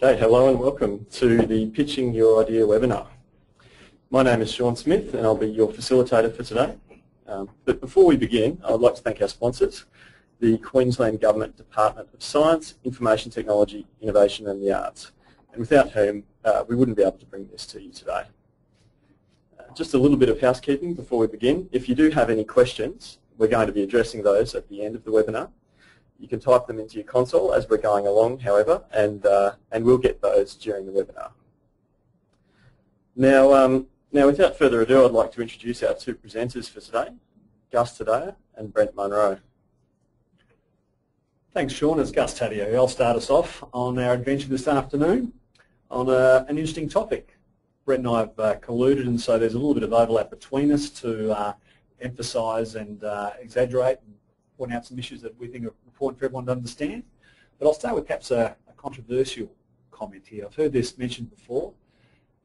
Okay, hello and welcome to the Pitching Your Idea webinar. My name is Sean Smith and I'll be your facilitator for today. Um, but before we begin, I'd like to thank our sponsors, the Queensland Government Department of Science, Information Technology, Innovation and the Arts, and without whom uh, we wouldn't be able to bring this to you today. Uh, just a little bit of housekeeping before we begin. If you do have any questions, we're going to be addressing those at the end of the webinar. You can type them into your console as we're going along, however, and, uh, and we'll get those during the webinar. Now, um, now, without further ado, I'd like to introduce our two presenters for today, Gus Taddeo and Brendt Munro. Thanks, Sean. It's Gus Taddeo. I'll start us off on our adventure this afternoon on a, uh, an interesting topic. Brendt and I have uh, colluded, and so there's a little bit of overlap between us to uh, emphasise and uh, exaggerate and point out some issues that we think are important for everyone to understand. But I'll start with perhaps a, a controversial comment here. I've heard this mentioned before.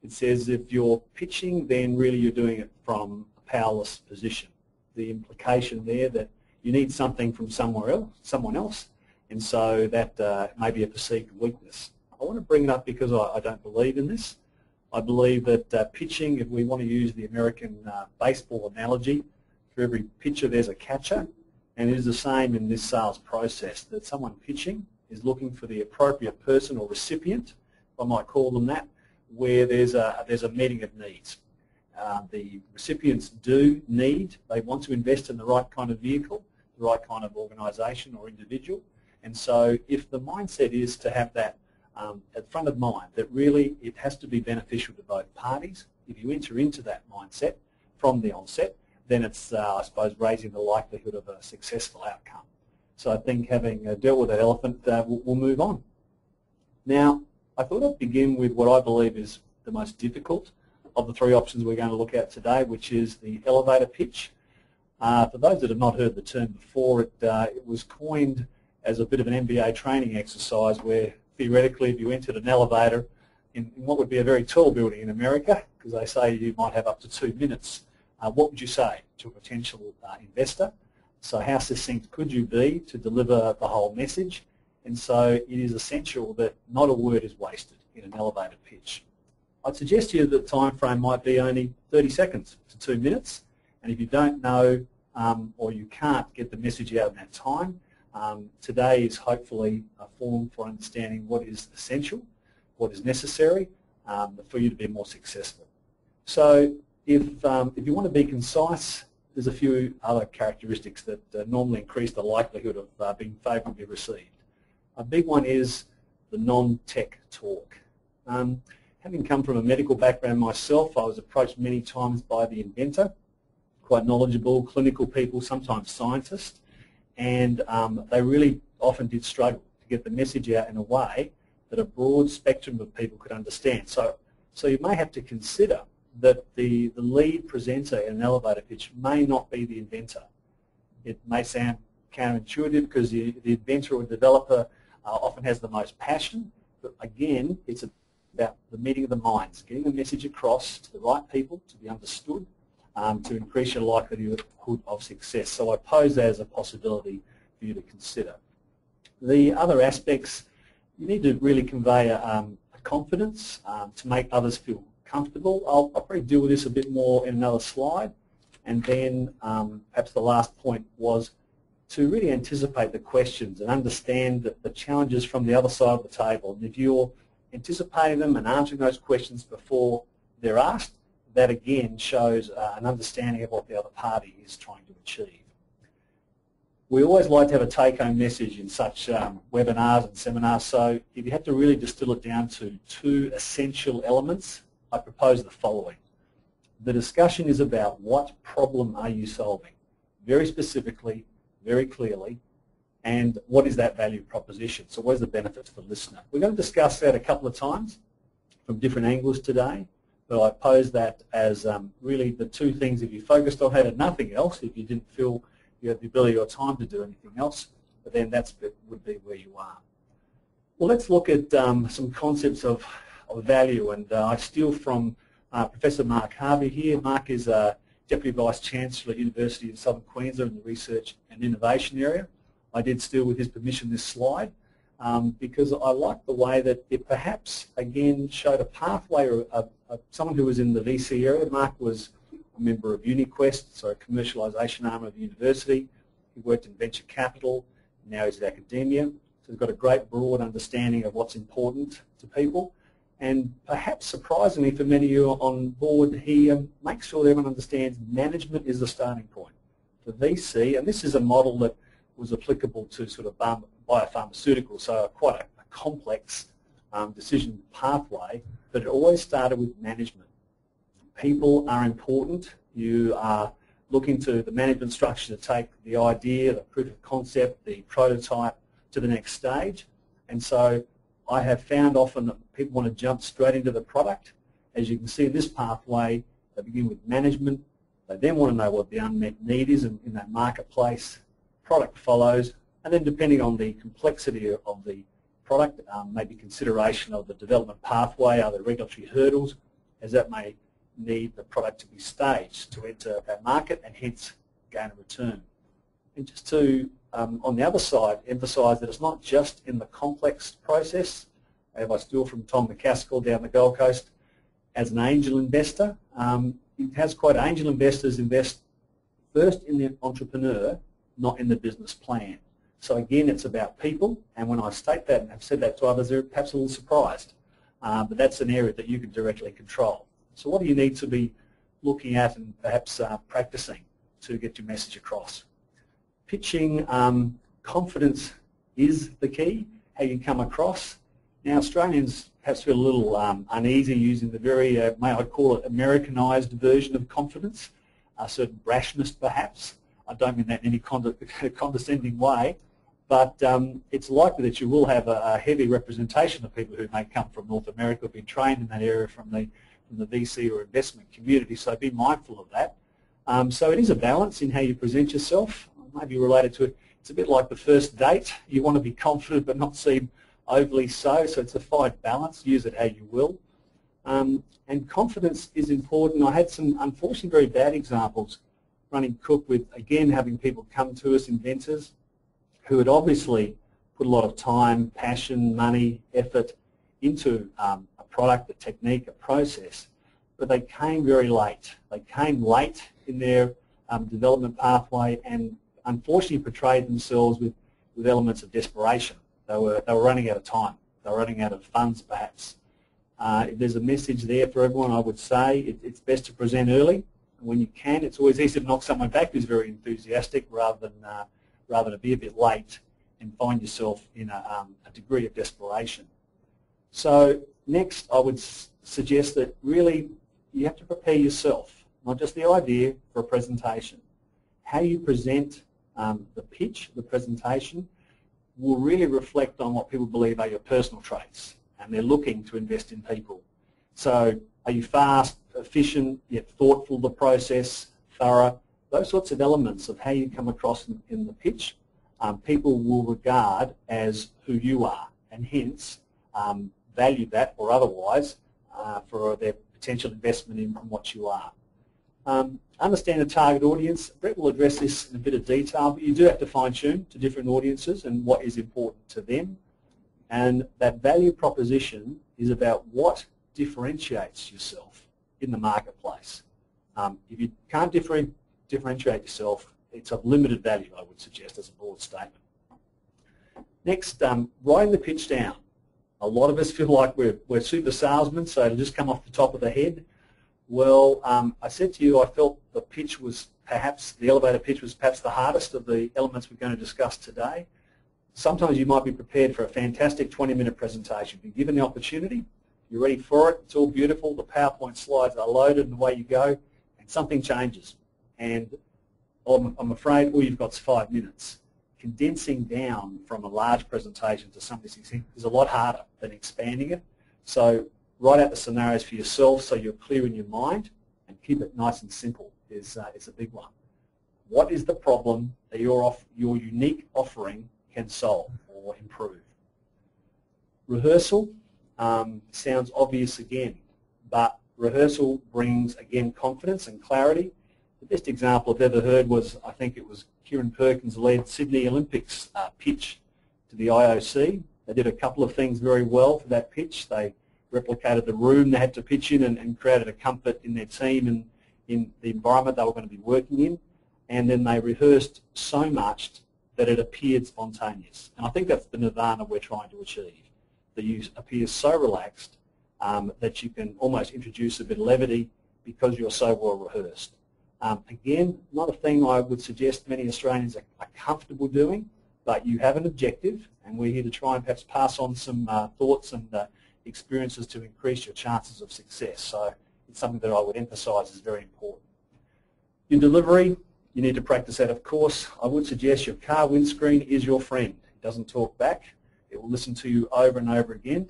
It says if you're pitching, then really you're doing it from a powerless position. The implication there that you need something from somewhere else, someone else, and so that uh, may be a perceived weakness. I want to bring it up because I, I don't believe in this. I believe that uh, pitching, if we want to use the American uh, baseball analogy, for every pitcher there's a catcher, and it is the same in this sales process, that someone pitching is looking for the appropriate person or recipient, I might call them that, where there's a, there's a meeting of needs. Uh, the recipients do need, they want to invest in the right kind of vehicle, the right kind of organisation or individual. And so if the mindset is to have that um, at front of mind, that really it has to be beneficial to both parties, if you enter into that mindset from the onset, then it's, uh, I suppose, raising the likelihood of a successful outcome. So I think having uh, dealt with that elephant, uh, we'll, we'll, move on. Now, I thought I'd begin with what I believe is the most difficult of the three options we're going to look at today, which is the elevator pitch. Uh, for those that have not heard the term before, it, uh, it was coined as a bit of an MBA training exercise where theoretically if you entered an elevator in, in what would be a very tall building in America, because they say you might have up to two minutes uh, what would you say to a potential uh, investor? So how succinct could you be to deliver the whole message? And so it is essential that not a word is wasted in an elevated pitch. I'd suggest to you that the time frame might be only 30 seconds to two minutes. And if you don't know um, or you can't get the message out in that time, um, today is hopefully a forum for understanding what is essential, what is necessary um, for you to be more successful. So if, um, if you want to be concise, there's a few other characteristics that uh, normally increase the likelihood of uh, being favourably received. A big one is the non-tech talk. Um, having come from a medical background myself, I was approached many times by the inventor, quite knowledgeable, clinical people, sometimes scientists, and um, they really often did struggle to get the message out in a way that a broad spectrum of people could understand. So, so you may have to consider that the, the lead presenter in an elevator pitch may not be the inventor. It may sound counterintuitive because the, the inventor or developer uh, often has the most passion, but again, it's about the meeting of the minds, getting the message across to the right people to be understood um, to increase your likelihood of success. So I pose that as a possibility for you to consider. The other aspects, you need to really convey a, um, a confidence um, to make others feel comfortable. I'll, I'll, probably deal with this a bit more in another slide. And then um, perhaps the last point was to really anticipate the questions and understand the, the challenges from the other side of the table. And if you're anticipating them and answering those questions before they're asked, that again shows uh, an understanding of what the other party is trying to achieve. We always like to have a take-home message in such um, webinars and seminars, so if you had to really distill it down to two essential elements I propose the following. The discussion is about what problem are you solving, very specifically, very clearly, and what is that value proposition? So what is the benefit to the listener? We're going to discuss that a couple of times from different angles today, but I pose that as um, really the two things if you focused on that nothing else, if you didn't feel you had the ability or time to do anything else, but then that would be where you are. Well, let's look at um, some concepts of of value. And uh, I steal from uh, Professor Mark Harvey here. Mark is a Deputy Vice Chancellor at University of Southern Queensland in the Research and Innovation area. I did steal with his permission this slide. um, because I like the way that it perhaps, again, showed a pathway a, someone who was in the VC area. Mark was a member of UniQuest, so a commercialisation arm of the university. He worked in venture capital. Now he's at academia. So he's got a great broad understanding of what's important to people. And perhaps surprisingly for many of you on board, he um, makes sure that everyone understands management is the starting point. For VC, and this is a model that was applicable to sort of biopharmaceuticals, so quite a, a complex um, decision pathway, but it always started with management. People are important. You are looking to the management structure to take the idea, the proof of concept, the prototype to the next stage. And so I have found often that people want to jump straight into the product. As you can see in this pathway, they begin with management. They then want to know what the unmet need is in, in that marketplace. Product follows, and then depending on the complexity of the product, um, maybe consideration of the development pathway, are there regulatory hurdles, as that may need the product to be staged to enter that market and hence gain a return. And just to, um, on the other side, emphasise that it's not just in the complex process. Have I steal from Tom McKaskill down the Gold Coast, as an angel investor, um, it has quite angel investors invest first in the entrepreneur, not in the business plan. So again, it's about people, and when I state that and have said that to others, they're perhaps a little surprised. Uh, but that's an area that you can directly control. So what do you need to be looking at and perhaps uh, practicing to get your message across? Pitching um, confidence is the key, how you come across. Now Australians perhaps feel a little um, uneasy using the very, uh, may I call it, Americanized version of confidence, a certain brashness perhaps. I don't mean that in any condescending way, but um, it's likely that you will have a, a, heavy representation of people who may come from North America, been trained in that area from the, from the VC or investment community, so be mindful of that. Um, so it is a balance in how you present yourself, maybe related to it. It's a bit like the first date. You want to be confident but not seem overly so, so it's a fine balance. Use it how you will. Um, and confidence is important. I had some, unfortunately, very bad examples running Cook with, again, having people come to us, inventors, who had obviously put a lot of time, passion, money, effort into um, a product, a technique, a process, but they came very late. They came late in their um, development pathway and unfortunately portrayed themselves with, with elements of desperation. They were, they were running out of time. They were running out of funds perhaps. Uh, if there's a message there for everyone, I would say it, it's best to present early. When you can, it's always easier to knock someone back who's very enthusiastic rather than uh, rather than be a bit late and find yourself in a, um, a degree of desperation. So next I would suggest that really you have to prepare yourself, not just the idea for a presentation. How you present um, the pitch, the presentation, will really reflect on what people believe are your personal traits and they're looking to invest in people. So are you fast, efficient, yet thoughtful the process, thorough, those sorts of elements of how you come across in, in the pitch, um, people will regard as who you are and hence um, value that or otherwise uh, for their potential investment in, what you are. Um, understand the target audience. Brendt will address this in a bit of detail, but you do have to fine-tune to different audiences and what is important to them. And that value proposition is about what differentiates yourself in the marketplace. Um, if you can't differentiate differentiate yourself, it's of limited value, I would suggest, as a broad statement. Next, um, writing the pitch down. A lot of us feel like we're, we're super salesmen, so it'll just come off the top of the head. Well, um, I said to you I felt the pitch was perhaps, the elevator pitch was perhaps the hardest of the elements we're going to discuss today. Sometimes you might be prepared for a fantastic 20-minute presentation. You're given the opportunity, you're ready for it, it's all beautiful, the PowerPoint slides are loaded and away you go, and something changes and I'm, I'm afraid all you've got is five minutes. Condensing down from a large presentation to something succinct is a lot harder than expanding it. So write out the scenarios for yourself so you're clear in your mind and keep it nice and simple is, uh, is a big one. What is the problem that your, off, your unique offering can solve or improve? Rehearsal um, sounds obvious again, but rehearsal brings, again, confidence and clarity the best example I've ever heard was, I think it was Kieren Perkins led Sydney Olympics uh, pitch to the IOC. They did a couple of things very well for that pitch. They replicated the room they had to pitch in and, and created a comfort in their team and in the environment they were going to be working in. And then they rehearsed so much that it appeared spontaneous. And I think that's the nirvana we're trying to achieve. That you appear so relaxed um, that you can almost introduce a bit of levity because you're so well rehearsed. Um, again, not a thing I would suggest many Australians are, are, comfortable doing, but you have an objective, and we're here to try and perhaps pass on some uh, thoughts and uh, experiences to increase your chances of success. So it's something that I would emphasise is very important. In delivery, you need to practice that, of course. I would suggest your car windscreen is your friend. It doesn't talk back. It will listen to you over and over again.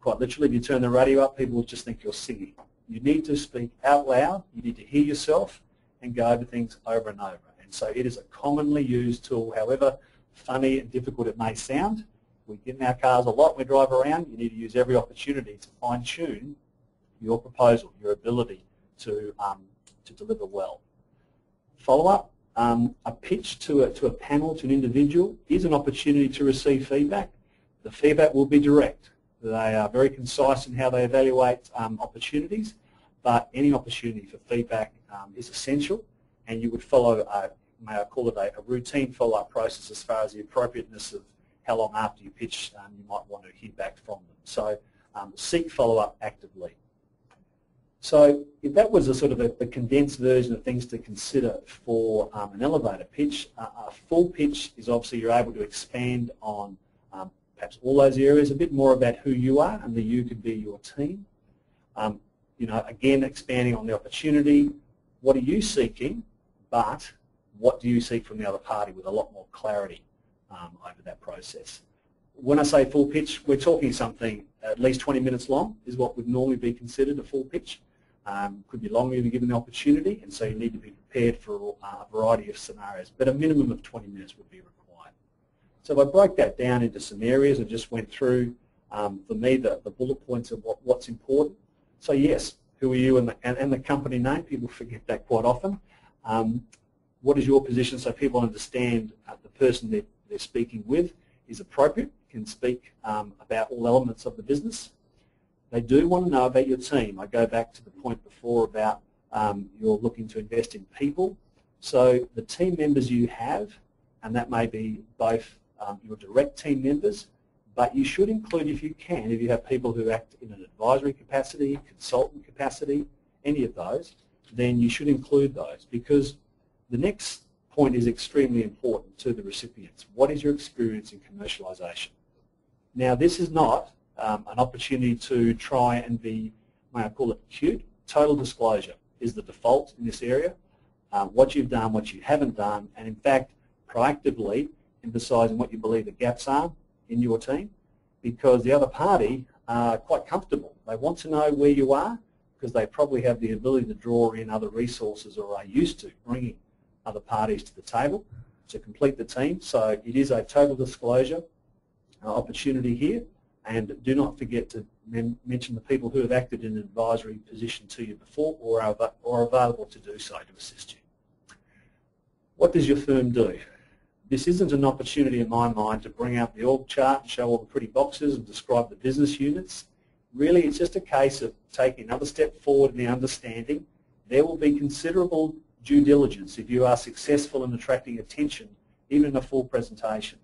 Quite literally, if you turn the radio up, people will just think you're singing. You need to speak out loud. You need to hear yourself and go over things over and over. And so it is a commonly used tool, however funny and difficult it may sound. We get in our cars a lot we drive around. You need to use every opportunity to fine-tune your proposal, your ability to, um, to deliver well. Follow-up, um, a pitch to a, to a panel, to an individual, is an opportunity to receive feedback. The feedback will be direct. They are very concise in how they evaluate um, opportunities, but any opportunity for feedback um, is essential, and you would follow, a, may I call it a, a routine follow-up process as far as the appropriateness of how long after you pitch um, you might want to hear back from them. So um, seek follow-up actively. So if that was a sort of a, a, condensed version of things to consider for um, an elevator pitch, uh, a full pitch is obviously you're able to expand on um, perhaps all those areas, a bit more about who you are, and the you could be your team. Um, you know, again, expanding on the opportunity, what are you seeking, but what do you seek from the other party with a lot more clarity um, over that process. When I say full pitch, we're talking something at least 20 minutes long is what would normally be considered a full pitch. Um, could be longer if given the opportunity, and so you need to be prepared for a variety of scenarios. But a minimum of 20 minutes would be required. So if I broke that down into some areas and just went through, um, for me, the, the bullet points of what, what's important. So yes, who are you and the, and, and the company name? People forget that quite often. Um, what is your position so people understand uh, the person they're, they're speaking with is appropriate, can speak um, about all elements of the business. They do want to know about your team. I go back to the point before about um, you're looking to invest in people. So the team members you have, and that may be both um, your direct team members, but you should include, if you can, if you have people who act in an advisory capacity, consultant capacity, any of those, then you should include those because the next point is extremely important to the recipients. What is your experience in commercialisation? Now this is not um, an opportunity to try and be, may I call it cute, total disclosure is the default in this area. Um, what you've done, what you haven't done, and in fact proactively emphasising what you believe the gaps are in your team because the other party are quite comfortable. They want to know where you are because they probably have the ability to draw in other resources or are used to bringing other parties to the table to complete the team. So it is a total disclosure uh, opportunity here and do not forget to mention the people who have acted in an advisory position to you before or are, or available to do so to assist you. What does your firm do? This isn't an opportunity in my mind to bring out the org chart and show all the pretty boxes and describe the business units. Really, it's just a case of taking another step forward in the understanding. There will be considerable due diligence if you are successful in attracting attention, even in a full presentation.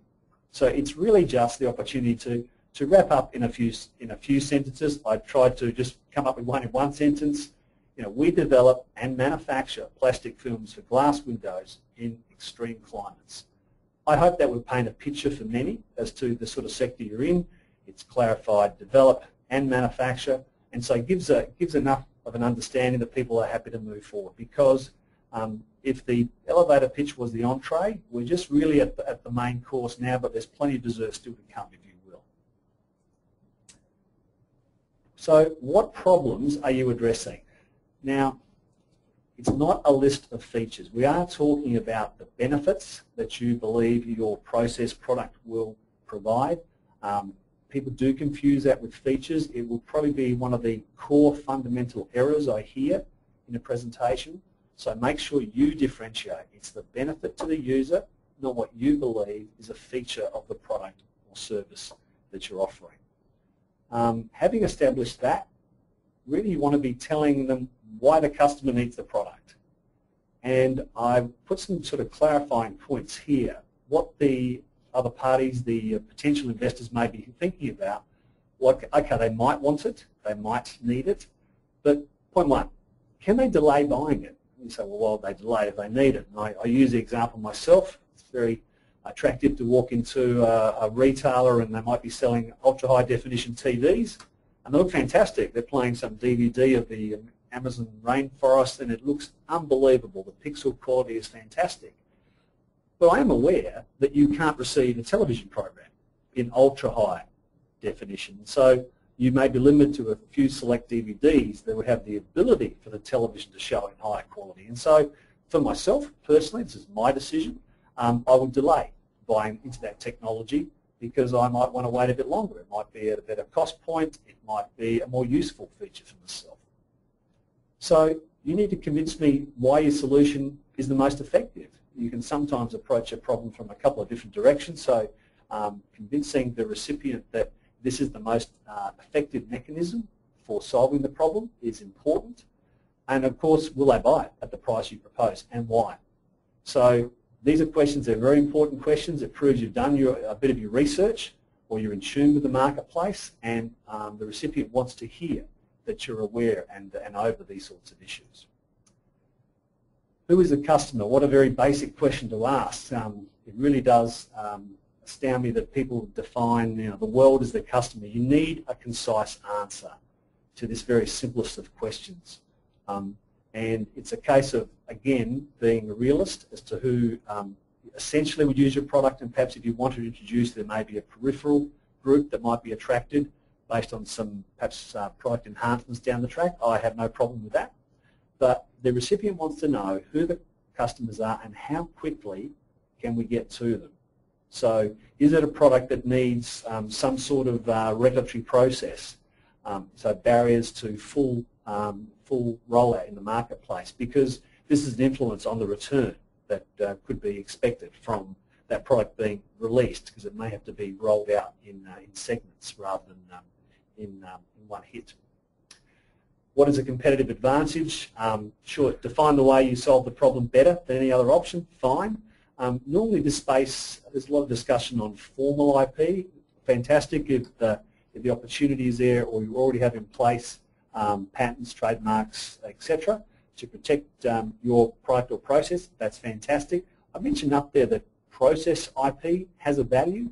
So it's really just the opportunity to, to wrap up in a few in a few sentences. I tried to just come up with one in one sentence. You know, we develop and manufacture plastic films for glass windows in extreme climates. I hope that would paint a picture for many as to the sort of sector you're in. It's clarified, develop and manufacture, and so gives, a, gives enough of an understanding that people are happy to move forward because um, if the elevator pitch was the entree, we're just really at the, at the main course now, but there's plenty of dessert still to come, if you will. So what problems are you addressing? Now, it's not a list of features. We are talking about the benefits that you believe your process product will provide. Um, people do confuse that with features. It will probably be one of the core fundamental errors I hear in a presentation. So make sure you differentiate. It's the benefit to the user, not what you believe is a feature of the product or service that you're offering. Um, having established that, really you want to be telling them why the customer needs the product. And I've put some sort of clarifying points here. What the other parties, the potential investors may be thinking about. What, okay, they might want it, they might need it, but point one, can they delay buying it? You say, well, well, they delay if they need it. And I, I use the example myself. It's very attractive to walk into a, a, retailer and they might be selling ultra-high definition TVs and they look fantastic. They're playing some DVD of the Amazon rainforest and it looks unbelievable. The pixel quality is fantastic. But I am aware that you can't receive a television program in ultra-high definition. So you may be limited to a few select DVDs that would have the ability for the television to show in higher quality. And so for myself, personally, this is my decision, um, I would delay buying into that technology because I might want to wait a bit longer. It might be at a better cost point. It might be a more useful feature for myself. So you need to convince me why your solution is the most effective. You can sometimes approach a problem from a couple of different directions. So um, convincing the recipient that this is the most uh, effective mechanism for solving the problem is important. And of course, will they buy it at the price you propose and why? So these are questions, they're very important questions. It proves you've done your, a bit of your research or you're in tune with the marketplace and um, the recipient wants to hear that you're aware and, and over these sorts of issues. Who is the customer? What a very basic question to ask. Um, it really does um, astound me that people define you know, the world as the customer. You need a concise answer to this very simplest of questions. Um, and it's a case of, again, being a realist as to who um, essentially would use your product and perhaps if you want to introduce there may be a peripheral group that might be attracted based on some perhaps uh, product enhancements down the track. I have no problem with that. But the recipient wants to know who the customers are and how quickly can we get to them. So is it a product that needs um, some sort of uh, regulatory process? Um, so barriers to full, um, full rollout in the marketplace because this is an influence on the return that uh, could be expected from that product being released because it may have to be rolled out in, uh, in segments rather than um, in, um, in one hit. What is a competitive advantage? Um, sure, define the way you solve the problem better than any other option, fine. Um, normally this space, there's a lot of discussion on formal IP. Fantastic if the, if the opportunity is there or you already have in place um, patents, trademarks, etc. to protect um, your product or process, that's fantastic. I mentioned up there that process IP has a value.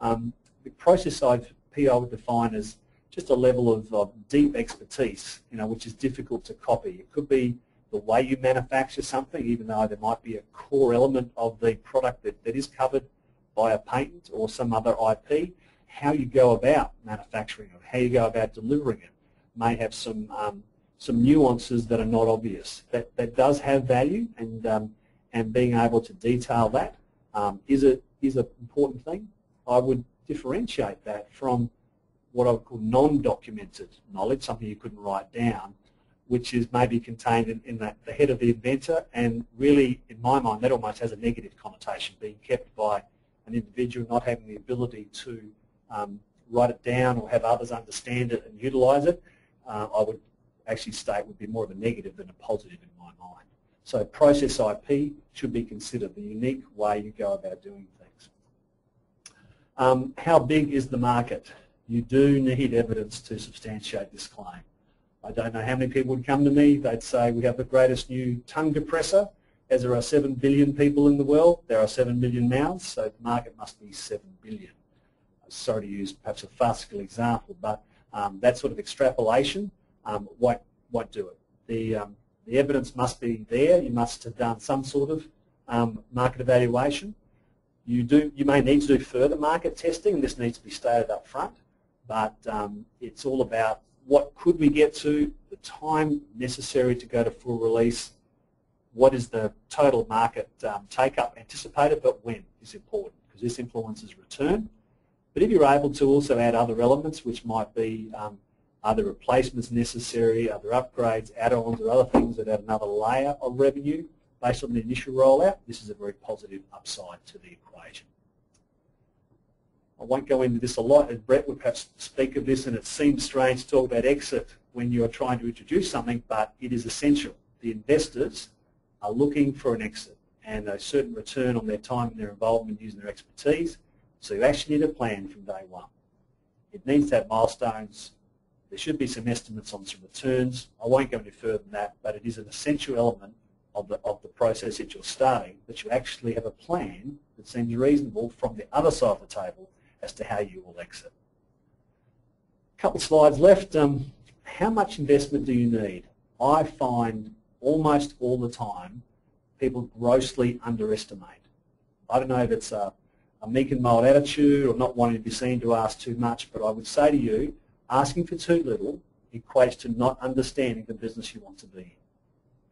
Um, the process IP I would define as just a level of, of deep expertise, you know, which is difficult to copy. It could be the way you manufacture something, even though there might be a core element of the product that, that is covered by a patent or some other IP, how you go about manufacturing it, how you go about delivering it may have some um, some nuances that are not obvious. That, that does have value and, um, and being able to detail that um, is a is an important thing. I would differentiate that from what I would call non-documented knowledge, something you couldn't write down, which is maybe contained in, in the, the head of the inventor and really, in my mind, that almost has a negative connotation, being kept by an individual not having the ability to um, write it down or have others understand it and utilise it, uh, I would actually state would be more of a negative than a positive in my mind. So process IP should be considered the unique way you go about doing things. Um, how big is the market? You do need evidence to substantiate this claim. I don't know how many people would come to me. They'd say we have the greatest new tongue depressor. As there are 7 billion people in the world, there are 7 million mouths, so the market must be 7 billion. Sorry to use perhaps a farcical example, but um, that sort of extrapolation um, won't, won't do it. The, um, the evidence must be there. You must have done some sort of um, market evaluation. You, do, you may need to do further market testing, this needs to be stated up front, but um, it's all about what could we get to, the time necessary to go to full release, what is the total market um, take-up anticipated, but when is important, because this influences return. But if you're able to also add other elements, which might be um, other replacements necessary, other upgrades, add-ons, or other things that add another layer of revenue based on the initial rollout, this is a very positive upside to the equation. I won't go into this a lot, and Brendt would perhaps speak of this, and it seems strange to talk about exit when you're trying to introduce something, but it is essential. The investors are looking for an exit and a certain return on their time and their involvement using their expertise. So you actually need a plan from day one. It needs to have milestones. There should be some estimates on some returns. I won't go any further than that, but it is an essential element of the, of the process that you're starting, that you actually have a plan that seems reasonable from the other side of the table as to how you will exit. A couple of slides left. Um, how much investment do you need? I find almost all the time people grossly underestimate. I don't know if it's a, a meek and mild attitude or not wanting to be seen to ask too much, but I would say to you, asking for too little equates to not understanding the business you want to be in.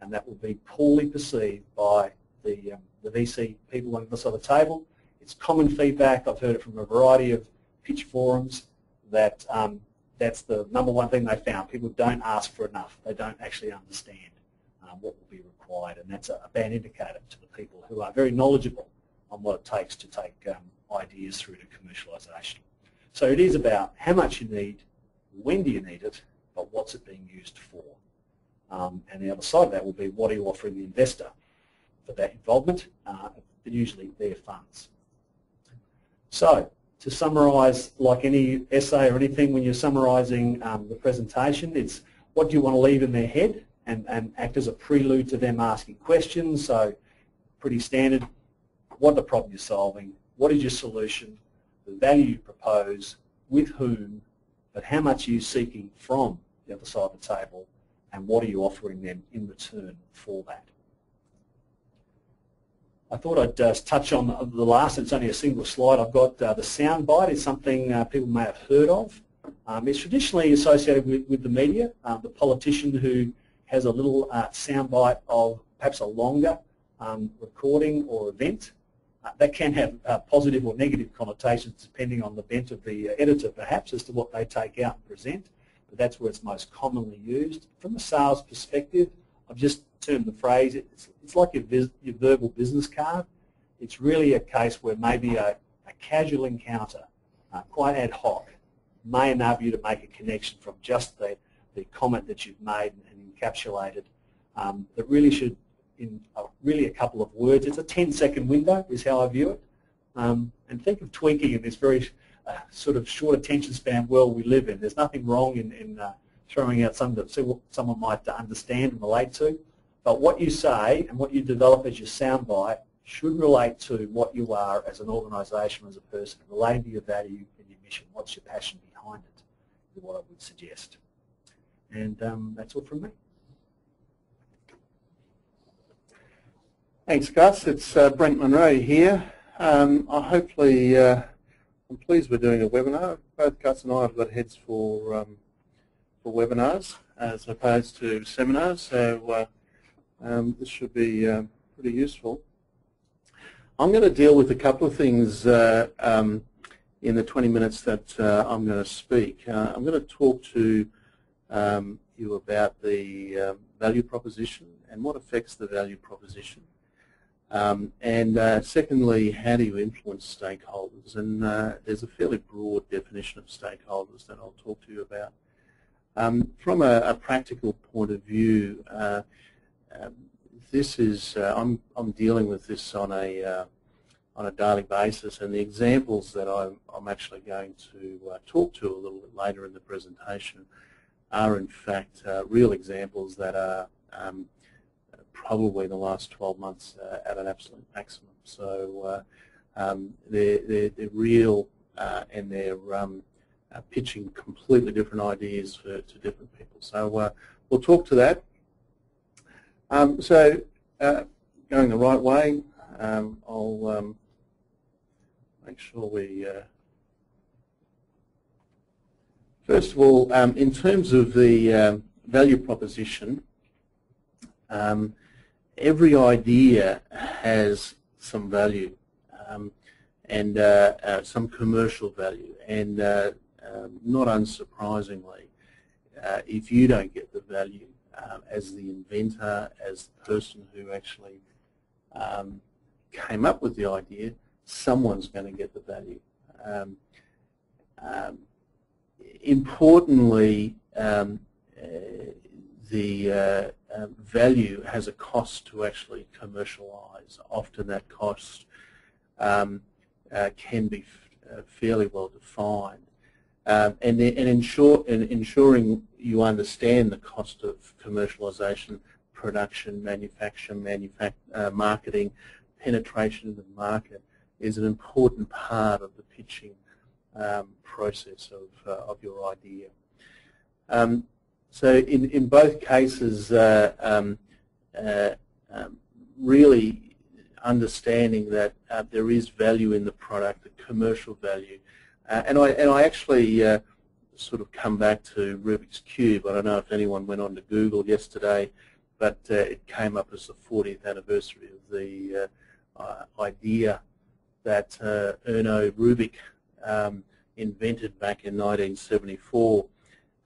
And that will be poorly perceived by the, um, the VC people on the side of the table. It's common feedback. I've heard it from a variety of pitch forums that um, that's the number one thing they found. People don't ask for enough. They don't actually understand um, what will be required, and that's a, bad indicator to the people who are very knowledgeable on what it takes to take um, ideas through to commercialisation. So it is about how much you need, when do you need it, but what's it being used for. Um, and the other side of that will be what are you offering the investor for that involvement, uh, usually their funds. So to summarise, like any essay or anything, when you're summarising um, the presentation, it's what do you want to leave in their head and, and act as a prelude to them asking questions. So pretty standard, what the problem you're solving, what is your solution, the value you propose, with whom, but how much are you seeking from the other side of the table, and what are you offering them in return for that. I thought I'd just touch on the last, it's only a single slide. I've got uh, the soundbite. It's something uh, people may have heard of. Um, it's traditionally associated with, with the media, um, the politician who has a little uh, soundbite of perhaps a longer um, recording or event. Uh, that can have uh, positive or negative connotations depending on the bent of the uh, editor perhaps as to what they take out and present, but that's where it's most commonly used. From a sales perspective, I've just termed the phrase, it's, it's like your, your verbal business card. It's really a case where maybe a, a casual encounter, uh, quite ad hoc, may enable you to make a connection from just the, the comment that you've made and encapsulated um, that really should, in a, really a couple of words, it's a 10 second window is how I view it. Um, and think of tweaking in this very uh, sort of short attention span world we live in. There's nothing wrong in, in uh, throwing out something that someone might understand and relate to. But what you say and what you develop as your soundbite should relate to what you are as an organisation, as a person, relating to your value and your mission. What's your passion behind it is what I would suggest. And um, that's all from me. Thanks, Gus. It's uh, Brendt Munro here. Um, I hopefully, uh, I'm pleased we're doing a webinar. Both Gus and I have got heads for um, for webinars as opposed to seminars, so uh, um, this should be uh, pretty useful. I'm going to deal with a couple of things uh, um, in the 20 minutes that uh, I'm going to speak. Uh, I'm going to talk to um, you about the um, value proposition and what affects the value proposition. Um, and uh, secondly, how do you influence stakeholders? And there's a fairly broad definition of stakeholders that I'll talk to you about. Um, from a, a, practical point of view, uh, this is uh, I'm I'm dealing with this on a uh, on a daily basis, and the examples that I'm, I'm actually going to uh, talk to a little bit later in the presentation are in fact uh, real examples that are um, probably the last 12 months uh, at an absolute maximum. So um, they're, they're, they're, real and they're um, pitching completely different ideas for, to different people. So we'll talk to that. Um, so uh, going the right way, um, I'll um, make sure we, uh, first of all, um, in terms of the um, value proposition, every idea has some value and uh, uh, some commercial value. And uh, not unsurprisingly, uh, if you don't get the value, um, as the inventor, as the person who actually um, came up with the idea, someone's going to get the value. Um, um, importantly, um, uh, the uh, um, value has a cost to actually commercialize. Often that cost uh, can be uh, fairly well defined. Um, and, and, ensure, and ensuring you understand the cost of commercialization, production, manufacture, manufact, uh, marketing, penetration in the market is an important part of the pitching um, process of, uh, of your idea. Um, so in, in both cases, uh, um, uh, um, really understanding that uh, there is value in the product, the commercial value. Uh, and, I, and I actually uh, sort of come back to Rubik's Cube. I don't know if anyone went on to Google yesterday, but uh, it came up as the 40th anniversary of the idea that Erno Rubik um, invented back in 1974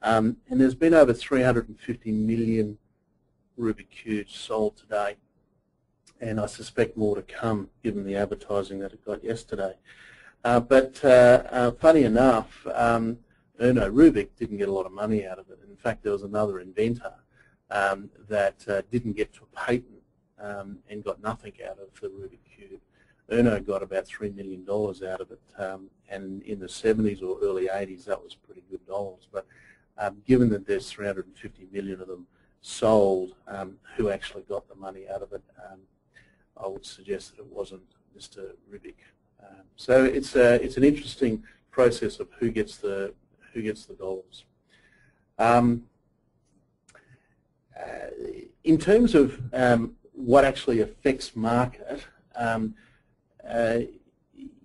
um, and there's been over 350 million Rubik cubes sold today. And I suspect more to come given the advertising that it got yesterday. Uh, but uh, uh, funny enough, um, Erno Rubik didn't get a lot of money out of it. In fact, there was another inventor um, that didn't get to a patent um, and got nothing out of the Rubik cube. Erno got about $3 million out of it, um, and in the 70s or early 80s, that was pretty good dollars. But um, given that there's 350 million of them sold, um, who actually got the money out of it? Um, I would suggest that it wasn't Mr. Rubik. Um, so it's a, it's an interesting process of who gets the who gets the dollars. Um, uh, in terms of um, what actually affects market, uh,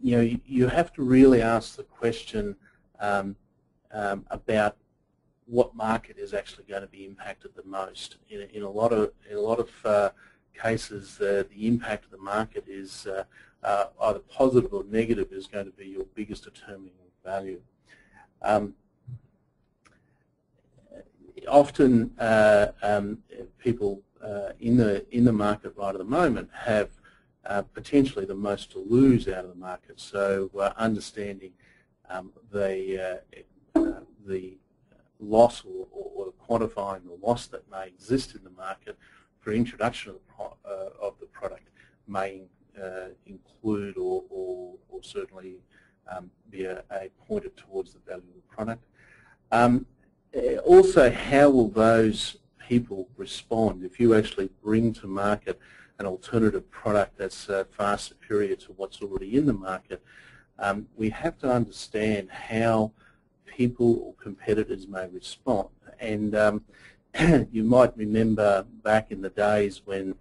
you know, you, have to really ask the question um, um, about what market is actually going to be impacted the most. In, in a lot of in a lot of uh, cases, uh, the impact of the market is uh, uh either positive or negative is going to be your biggest determining value. Um, often, uh, um, people uh, in the in the market right at the moment have potentially the most to lose out of the market. So, understanding um, the the loss or, or, quantifying the loss that may exist in the market for introduction of the, uh, of the product may uh, include or, or, or certainly um, be a, a, pointed towards the value of the product. Um, eh, also, how will those people respond if you actually bring to market an alternative product that's uh, far superior to what's already in the market? Um, we have to understand how people or competitors may respond. And um, you might remember back in the days when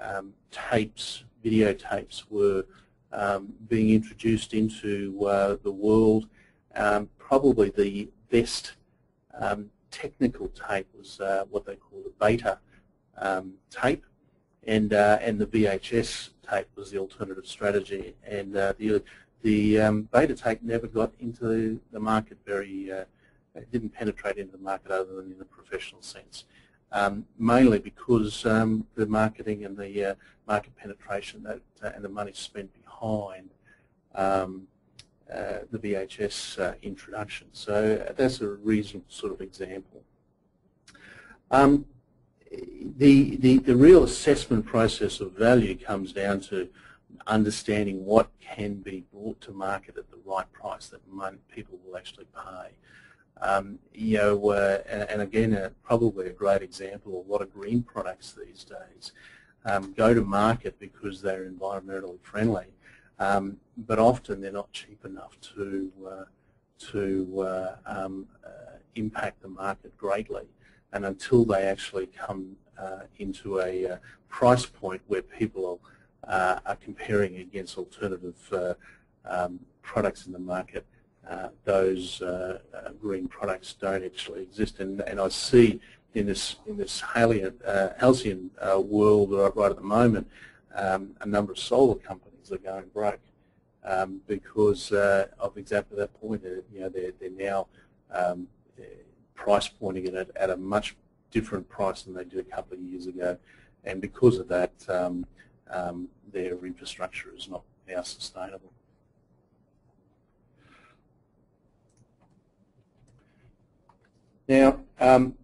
um, tapes, videotapes were um, being introduced into uh, the world. Um, probably the best um, technical tape was uh, what they call the beta um, tape, and uh, and the VHS tape was the alternative strategy. And uh, the the um, beta tape never got into the market very, uh, it didn't penetrate into the market other than in a professional sense. Um, mainly because um, the marketing and the uh, market penetration that, uh, and the money spent behind um, uh, the VHS uh, introduction. So uh, that's a reasonable sort of example. Um, the, the, the real assessment process of value comes down to understanding what can be brought to market at the right price that people will actually pay. Um, you know, uh, and, and, again, uh, probably a great example, a lot of green products these days um, go to market because they're environmentally friendly, um, but often they're not cheap enough to uh, to uh, um, uh, impact the market greatly. And until they actually come uh, into a price point where people are comparing against alternative um, products in the market, those green products don't actually exist. And, and I see in this in this halcyon, halcyon world right at the moment, um, a number of solar companies are going broke. Um, because uh, of exactly that point. You know, they're, they're now um, price pointing it at, at, a much different price than they did a couple of years ago. And because of that, um, um, their infrastructure is not now sustainable. Now, um,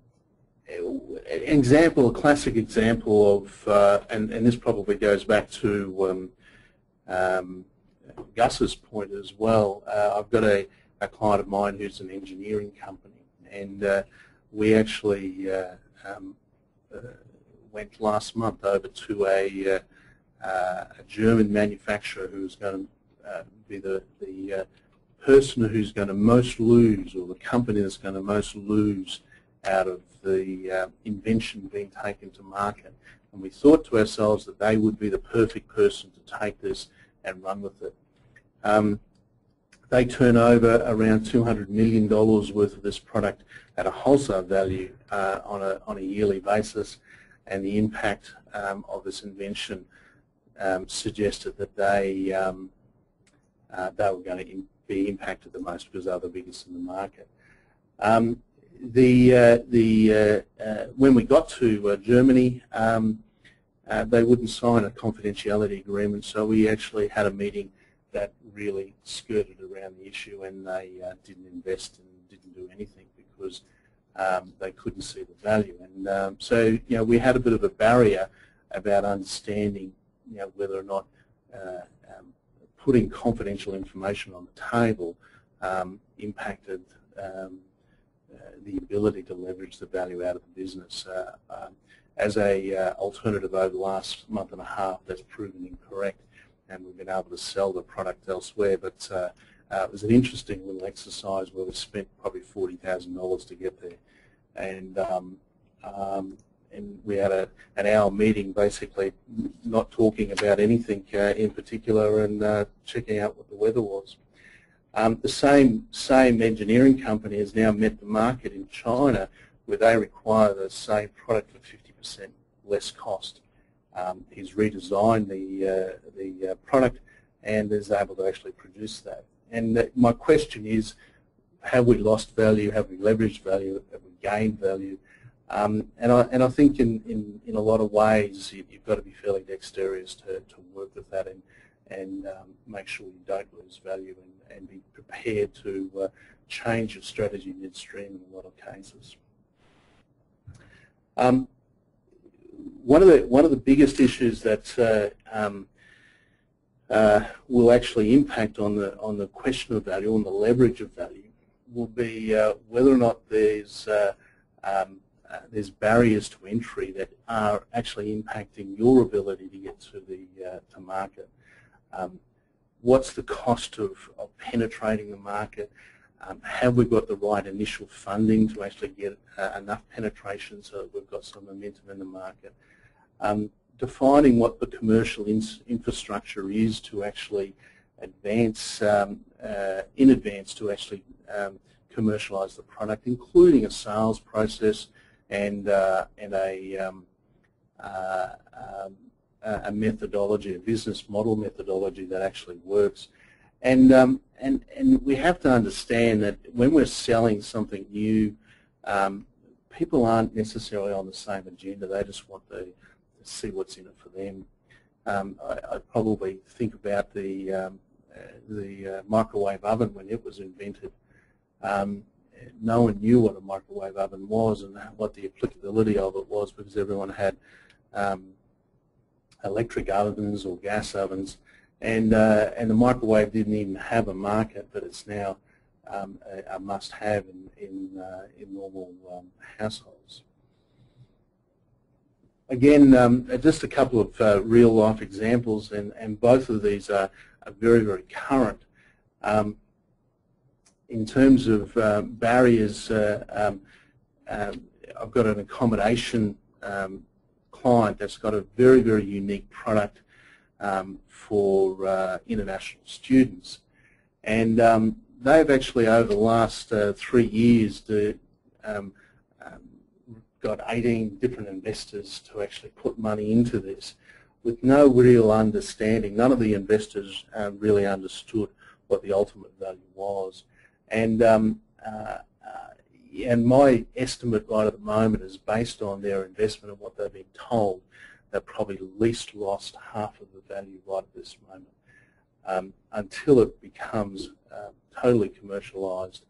an example, a classic example of, uh, and, and this probably goes back to um, um, Gus's point as well. Uh, I've got a, a client of mine who's an engineering company, and uh, we actually uh, um, uh, went last month over to a, uh, a German manufacturer who's going to be the, the person who's going to most lose, or the company that's going to most lose out of the uh, invention being taken to market. And we thought to ourselves that they would be the perfect person to take this and run with it. Um, they turn over around $200 million worth of this product at a wholesale value uh, on, a, on a yearly basis and the impact um, of this invention um, suggested that they, um, uh, they were going to be impacted the most because they're the biggest in the market. Um, the uh, the uh, uh, when we got to Germany, um, they wouldn't sign a confidentiality agreement, so we actually had a meeting that really skirted around the issue, and they didn't invest and didn't do anything because um, they couldn't see the value. And um, so, you know, we had a bit of a barrier about understanding, you know, whether or not uh, putting confidential information on the table um, impacted um, the ability to leverage the value out of the business. Uh, um, as a uh, alternative over the last month and a half, that's proven incorrect, and we've been able to sell the product elsewhere. But uh, uh, it was an interesting little exercise where we spent probably forty thousand dollars to get there, and um, um, and we had a, an hour meeting basically not talking about anything uh, in particular and uh, checking out what the weather was. Um, the same, same engineering company has now met the market in China where they require the same product for 50% less cost. Um, he's redesigned the, uh, the uh, product and is able to actually produce that. And my question is, have we lost value? Have we leveraged value? Have we gained value? Um, and, I, and I think in, in, in a lot of ways you, have got to be fairly dexterous to, to work with that and, and um, make sure you don't lose value and and be prepared to uh, change your strategy midstream in a lot of cases. Um, one of the one of the biggest issues that uh, um, uh, will actually impact on the on the question of value, on the leverage of value, will be uh, whether or not there's uh, um, uh, there's barriers to entry that are actually impacting your ability to get to the to market. Um, what's the cost of, of penetrating the market? Um, have we got the right initial funding to actually get uh, enough penetration so that we've got some momentum in the market? Um, defining what the commercial infrastructure is to actually advance, um, uh, in advance to actually um, commercialize the product, including a sales process and, uh, and a, um, uh, um, a methodology, a business model methodology that actually works. And, um, and, and we have to understand that when we're selling something new, um, people aren't necessarily on the same agenda. They just want to, see what's in it for them. Um, I, I, probably think about the, um, uh, the uh, microwave oven when it was invented. Um, no one knew what a microwave oven was and what the applicability of it was because everyone had um, electric ovens or gas ovens, and uh, and the microwave didn't even have a market, but it's now um, a, a must-have in in, uh, in normal um, households. Again, um, just a couple of uh, real-life examples, and and both of these are, are very very current. In terms of uh, barriers, uh, um, uh, I've got an accommodation um, client that's got a very, very unique product um, for uh, international students. And um, they've actually, over the last three years, the, um, um got 18 different investors to actually put money into this with no real understanding. None of the investors uh, really understood what the ultimate value was. And um, uh, and my estimate right at the moment is based on their investment and what they've been told, they've probably least lost half of the value right at this moment. Um, until it becomes uh, totally commercialised,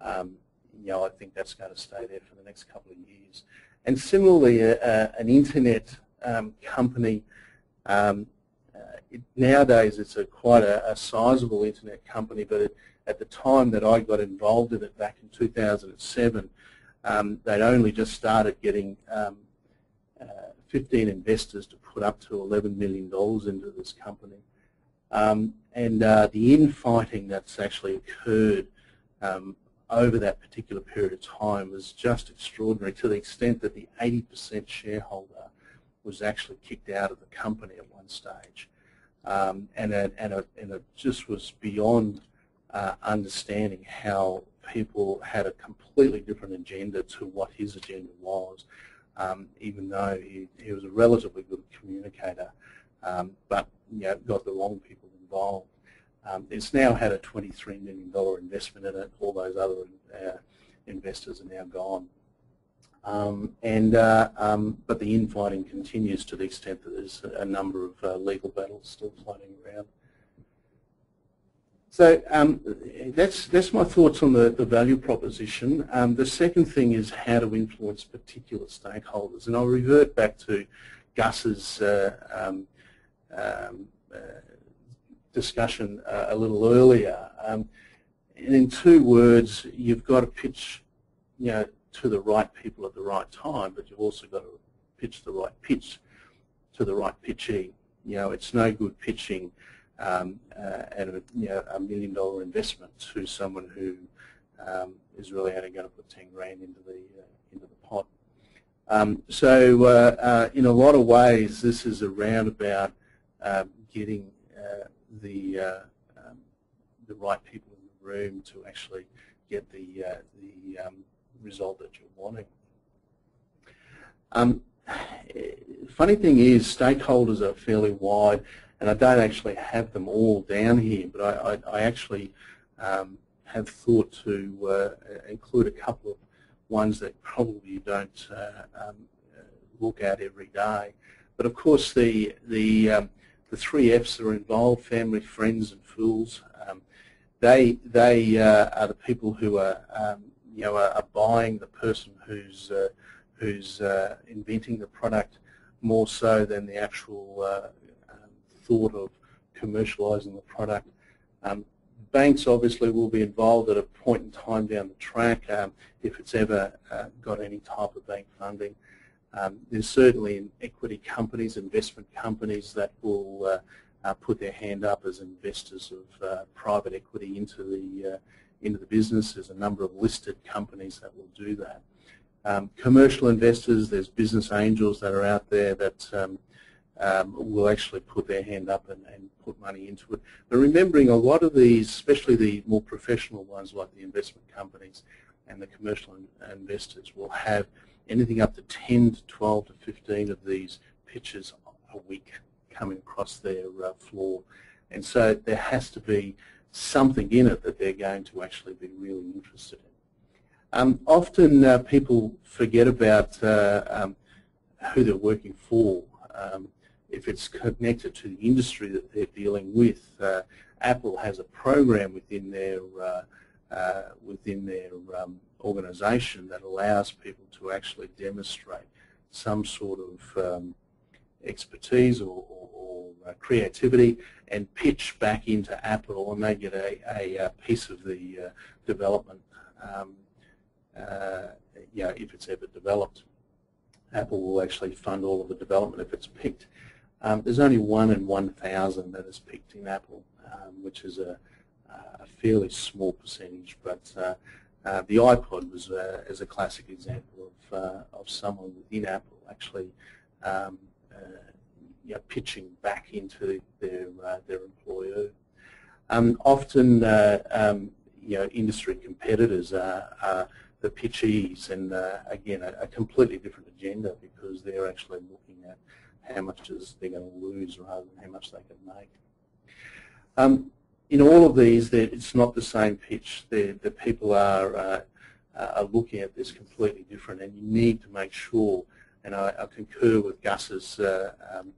um, you know, I think that's going to stay there for the next couple of years. And similarly, an internet um, company, um, uh, it, nowadays it's a quite a, a sizable internet company, but it, at the time that I got involved in it back in 2007, um, they'd only just started getting um, uh, 15 investors to put up to $11 million into this company. Um, and uh, the infighting that's actually occurred um, over that particular period of time was just extraordinary to the extent that the 80% shareholder was actually kicked out of the company at one stage. Um, and, it, and, it, and it just was beyond uh, understanding how people had a completely different agenda to what his agenda was, um, even though he, he, was a relatively good communicator, um, but you know, got the wrong people involved. Um, it's now had a $23 million investment in it. All those other uh, investors are now gone. Um, and uh, um, but the infighting continues to the extent that there's a number of uh, legal battles still floating around. So um, that's that's my thoughts on the, the value proposition. Um, the second thing is how to influence particular stakeholders, and I'll revert back to Gus's uh, um, um uh, discussion uh, a little earlier. Um, and in two words, you've got to pitch, you know, to the right people at the right time, but you've also got to pitch the right pitch to the right pitchee. You know, it's no good pitching um, uh, at a, you know, a million dollar investment to someone who um, is really only going to put 10 grand into the, uh, into the pot. Um, so uh, uh in a lot of ways, this is around about um, getting uh, the, uh, um, the right people in the room to actually get the, the um, result that you're wanting. Um, funny thing is, stakeholders are fairly wide and I don't actually have them all down here, but I, I, I actually um, have thought to uh, include a couple of ones that probably you don't uh, um, look at every day. But of course, the the um, the three Fs are involved: family, friends, and fools. Um, they they uh, are the people who are um, you know are, buying the person who's uh, who's uh, inventing the product more so than the actual uh, thought of commercialising the product. Um, banks obviously will be involved at a point in time down the track um, if it's ever uh, got any type of bank funding. Um, there's certainly equity companies, investment companies that will uh, uh, put their hand up as investors of uh, private equity into the uh, into the business. There's a number of listed companies that will do that. Um, commercial investors, there's business angels that are out there that um, will actually put their hand up and, and, put money into it. But remembering a lot of these, especially the more professional ones like the investment companies and the commercial in, investors will have anything up to 10 to 12 to 15 of these pitches a week coming across their uh, floor. And so there has to be something in it that they're going to actually be really interested in. Um, often uh, people forget about uh, um, who they're working for. Um, if it's connected to the industry that they're dealing with. Uh, Apple has a program within their uh, uh, within their um, organization that allows people to actually demonstrate some sort of um, expertise or, or, or uh, creativity and pitch back into Apple and they get a, a, a piece of the uh, development um, uh, you know, if it's ever developed. Apple will actually fund all of the development if it's picked. Um, there's only one in 1,000 that is picked in Apple, um, which is a, a, fairly small percentage. But uh, uh, the iPod was uh, is a classic example of, uh, of someone within Apple actually um, uh, you know, pitching back into their uh, their employer. Um, often, um, you know, industry competitors are, are the pitchees, and again, a, a completely different agenda because they're actually looking at how much is they're going to lose rather than how much they can make. Um, in all of these, it's not the same pitch. The, the people are, uh, are looking at this completely different, and you need to make sure, and I, I concur with Gus's uh, um,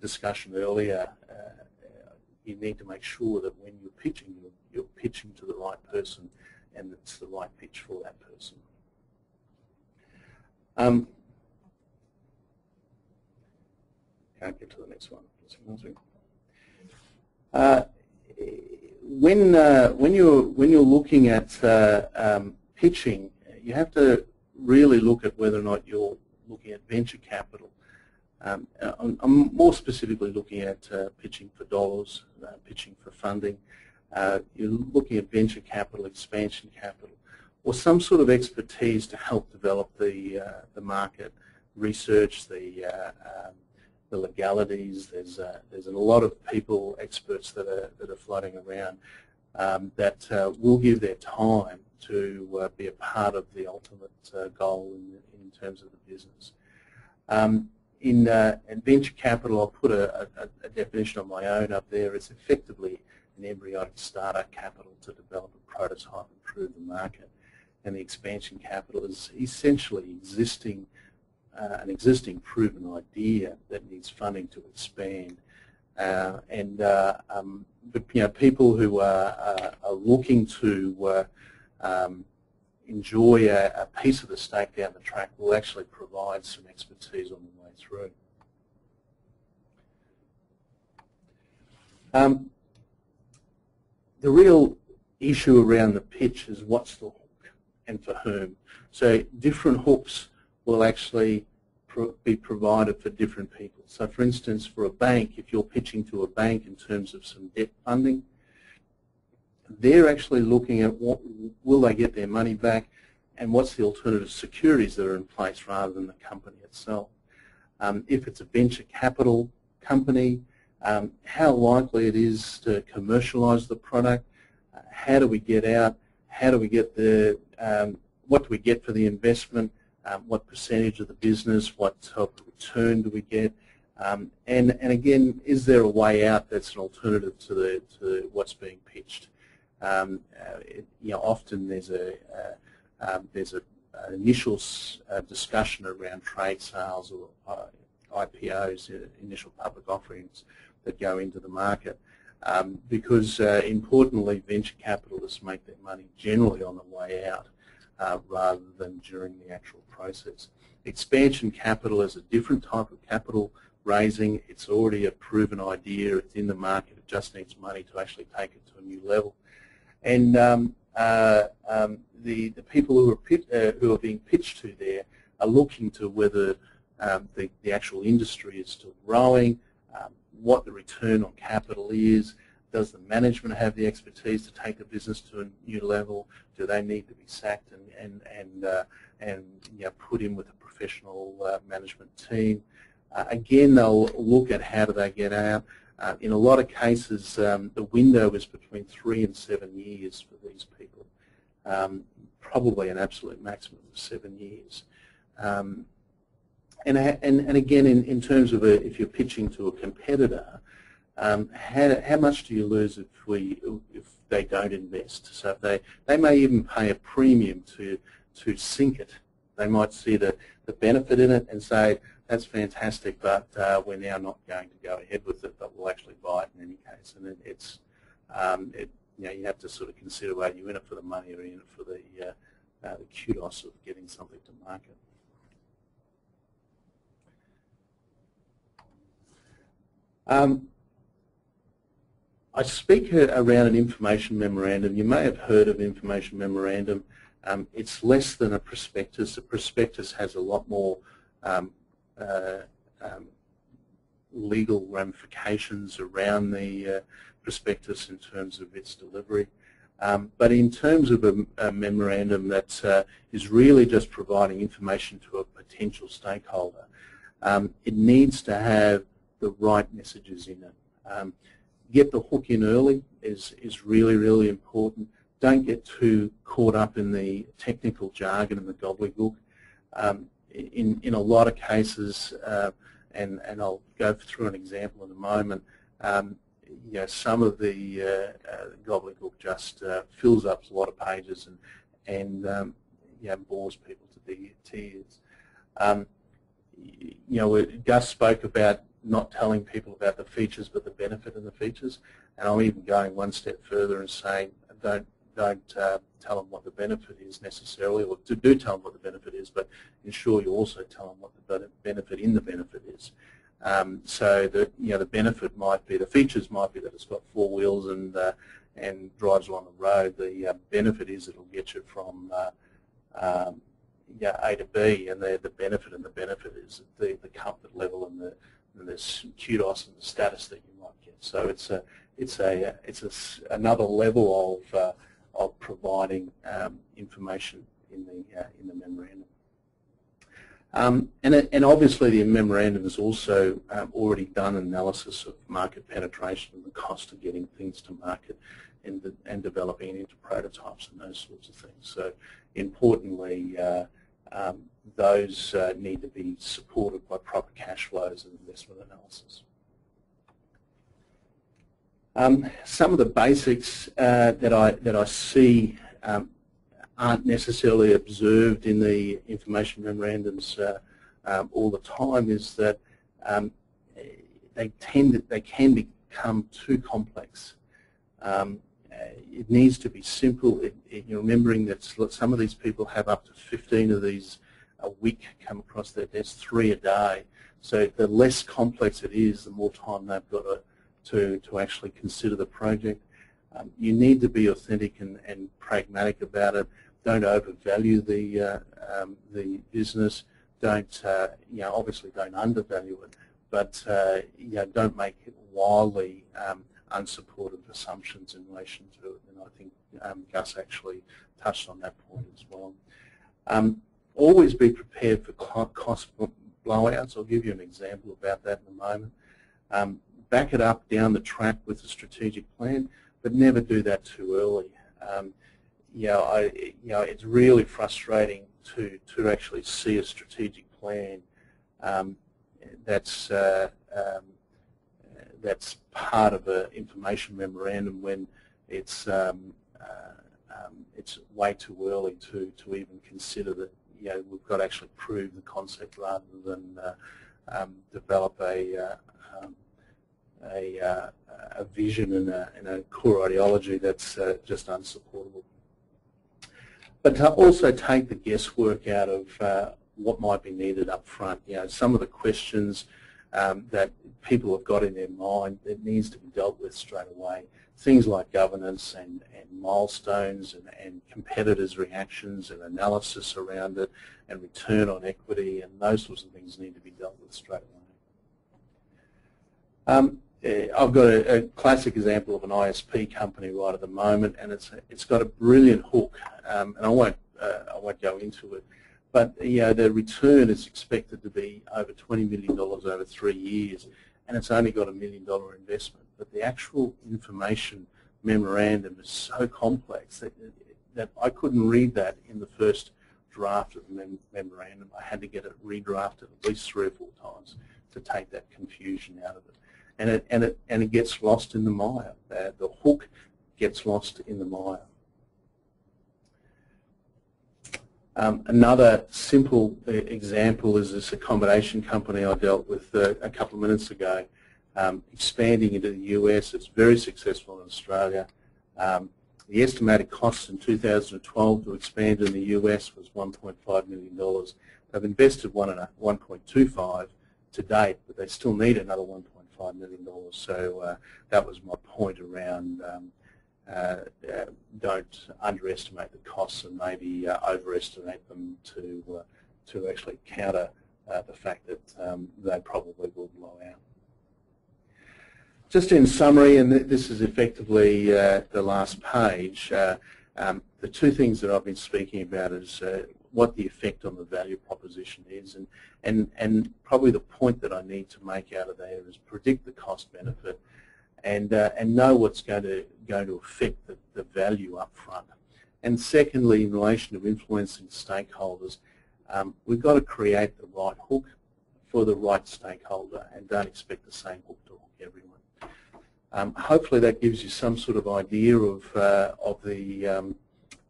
discussion earlier, uh, you need to make sure that when you're pitching, you're, you're, pitching to the right person and it's the right pitch for that person. Um, can't get to the next one. Uh, when uh, when you're when you're looking at uh, um, pitching, you have to really look at whether or not you're looking at venture capital. Um, I'm, I'm, more specifically looking at uh, pitching for dollars, uh, pitching for funding. Uh, you're looking at venture capital, expansion capital, or some sort of expertise to help develop the the market, research the um, the legalities. There's uh, there's a lot of people, experts that are that are floating around um, that uh, will give their time to uh, be a part of the ultimate uh, goal in, in terms of the business. Um, in, uh, in, venture capital, I'll put a, a, a, definition of my own up there. It's effectively an embryonic startup capital to develop a prototype and prove the market. And the expansion capital is essentially existing uh, an existing proven idea that needs funding to expand. Uh, and uh, um, but, you know, people who are, uh, are looking to uh, um, enjoy a, a, piece of the stake down the track will actually provide some expertise on the way through. Um, the real issue around the pitch is what's the hook and for whom. So different hooks will actually pro be provided for different people. So for instance, for a bank, if you're pitching to a bank in terms of some debt funding, they're actually looking at what will they get their money back and what's the alternative securities that are in place rather than the company itself. Um, if it's a venture capital company, um, how likely it is to commercialize the product, uh, how do we get out, how do we get the, um, what do we get for the investment, um, what percentage of the business, what type of return do we get, um, and, and again, is there a way out that's an alternative to, the, to what's being pitched? Um, uh, it, you know, often there's a uh, um, there's a, initial uh, discussion around trade sales or uh, IPOs, uh, initial public offerings that go into the market. Um, because uh, importantly, venture capitalists make their money generally on the way out uh, rather than during the actual process. Expansion capital is a different type of capital raising. It's already a proven idea. It's in the market. It just needs money to actually take it to a new level. And um, uh, um, the, the people who are, pit, uh, who are being pitched to there are looking to whether um, the, the actual industry is still growing, um, what the return on capital is, does the management have the expertise to take the business to a new level? Do they need to be sacked and and and uh, and you know, put in with a professional uh, management team? Uh, again, they'll look at how do they get out. Uh, in a lot of cases, um, the window is between three and seven years for these people. Um, probably an absolute maximum of seven years. Um, and, and, and again, in, in terms of a, if you're pitching to a competitor, um, how, how much do you lose if we if they don't invest? So they they may even pay a premium to to sink it. They might see the the benefit in it and say that's fantastic, but uh, we're now not going to go ahead with it, but we'll actually buy it in any case. And it, it's um, it, you know you have to sort of consider whether you're in it for the money or in it for the uh, uh, the kudos of getting something to market. Um, I speak around an information memorandum. You may have heard of information memorandum. Um, it's less than a prospectus. A prospectus has a lot more um, uh, um, legal ramifications around the uh, prospectus in terms of its delivery. Um, but in terms of a, a memorandum that uh, is really just providing information to a potential stakeholder, um, it needs to have the right messages in it. Get the hook in early is, is really, really important. Don't get too caught up in the technical jargon and the gobbledygook. Um, in, in a lot of cases, uh, and, and I'll go through an example in a moment, um, you know, some of the uh, uh, gobbledygook just uh, fills up a lot of pages and, and um, you know, bores people to tears. Um, you know, Gus spoke about not telling people about the features but the benefit of the features. And I'm even going one step further and saying don't don't uh, tell them what the benefit is necessarily, or to do tell them what the benefit is, but ensure you also tell them what the benefit in the benefit is. Um, so the you know the benefit might be the features might be that it's got four wheels and uh, and drives along the road. The uh, benefit is it'll get you from uh, um, yeah, A to B, and the the benefit and the benefit is the the comfort level and the and the kudos and the status that you might get. So it's a it's a it's a, another level of uh, of providing um, information in the uh, in the memorandum. Um, and, and obviously the memorandum has also um, already done analysis of market penetration and the cost of getting things to market and, the, and developing into prototypes and those sorts of things. So importantly, uh, um, those uh, need to be supported by proper cash flows and investment analysis. Um, some of the basics uh, that I that I see um, aren't necessarily observed in the information memorandums uh, um, all the time is that um, they tend to, they can become too complex. Um, it needs to be simple. It, it, remembering that some of these people have up to 15 of these a week come across their desk, three a day. So the less complex it is, the more time they've got to, to, to actually consider the project. Um, you need to be authentic and, and pragmatic about it. Don't overvalue the, uh, um, the business. Don't, uh, you know, obviously don't undervalue it, but, uh, you know, don't make wildly um, unsupported assumptions in relation to it. And I think um, Gus actually touched on that point as well. Always be prepared for cost blowouts. I'll give you an example about that in a moment. Um, back it up down the track with a strategic plan, but never do that too early. Um, you know, I, you know, it's really frustrating to to actually see a strategic plan um, that's uh, um, that's part of an information memorandum when it's um, uh, um, it's way too early to to even consider that you know we've got to actually prove the concept rather than uh, um, develop a uh, um, a, uh, a vision and a, and a, core ideology that's just unsupportable. But to also take the guesswork out of what might be needed up front. You know, some of the questions um, that people have got in their mind that needs to be dealt with straight away. Things like governance and, and milestones and, and competitors' reactions and analysis around it and return on equity and those sorts of things need to be dealt with straight away. Um, eh, I've got a, a, classic example of an ISP company right at the moment, and it's it's got a brilliant hook, um, and I won't uh, I won't go into it, but you know, the return is expected to be over $20 million over three years, and it's only got a million dollar investment. But the actual information memorandum is so complex that, that I couldn't read that in the first draft of the mem memorandum. I had to get it redrafted at least three or four times to take that confusion out of it. And it, and it, and it gets lost in the mire. The, the hook gets lost in the mire. Um, another simple uh, example is this accommodation company I dealt with uh, a couple of minutes ago, um, expanding into the US. It's very successful in Australia. Um, the estimated cost in 2012 to expand in the US was $1.5 million. They've invested one and a 1.25 to date, but they still need another $1.5 million. So uh, that was my point around um, uh, uh, don't underestimate the costs and maybe uh, overestimate them to to actually counter the fact that um, they probably will blow out. Just in summary, and this is effectively the last page, um, the two things that I've been speaking about is uh, what the effect on the value proposition is and, and, and probably the point that I need to make out of there is predict the cost benefit and, uh, and know what's going to, going to affect the, the value up front. And secondly, in relation to influencing stakeholders, um, we've got to create the right hook for the right stakeholder and don't expect the same hook to hook everyone. Um, hopefully that gives you some sort of idea of, uh, of the, um,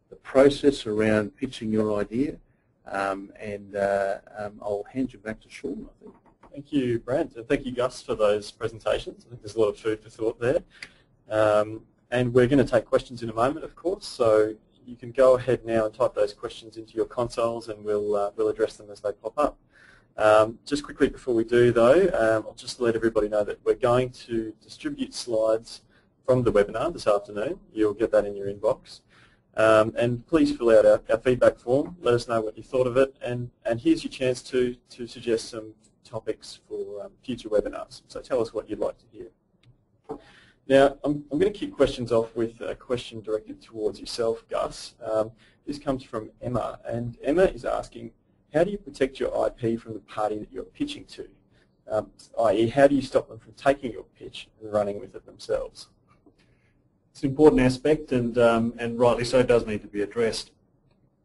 the process around pitching your idea. Um, and uh, um, I'll hand you back to Sean, I think. Thank you, Brendt, and thank you, Gus, for those presentations. I think there's a lot of food for thought there. Um, and we're going to take questions in a moment, of course, so you can go ahead now and type those questions into your consoles and we'll, uh, we'll address them as they pop up. Um, just quickly before we do though, um, I'll just let everybody know that we're going to distribute slides from the webinar this afternoon. You'll get that in your inbox. Um, and please fill out our, our, feedback form. Let us know what you thought of it. And, and here's your chance to, to suggest some topics for um, future webinars. So tell us what you'd like to hear. Now, I'm, I'm going to kick questions off with a question directed towards yourself, Gus. Um, this comes from Emma, and Emma is asking, how do you protect your IP from the party that you're pitching to? Um, i.e., how do you stop them from taking your pitch and running with it themselves? It's an important aspect, and, um, and rightly so, it does need to be addressed.